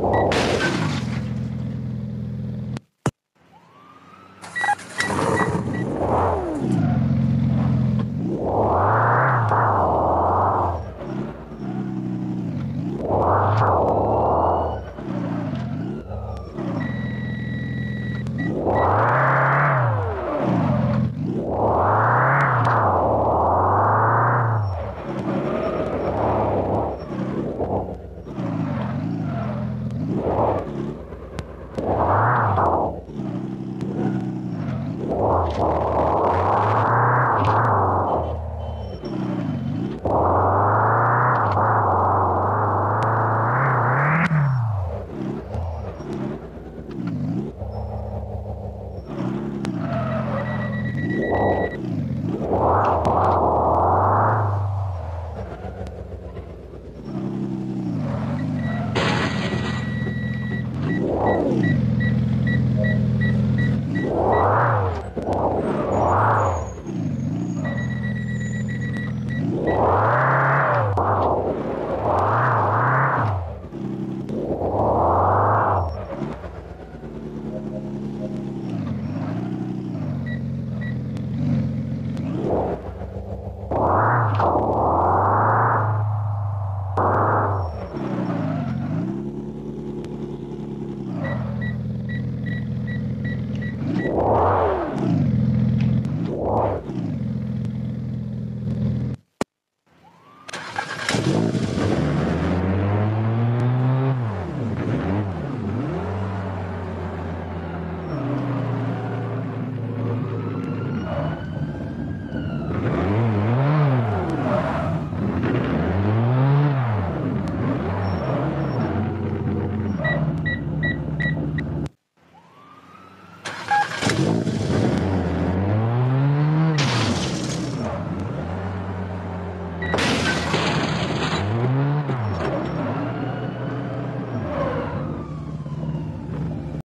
Wow.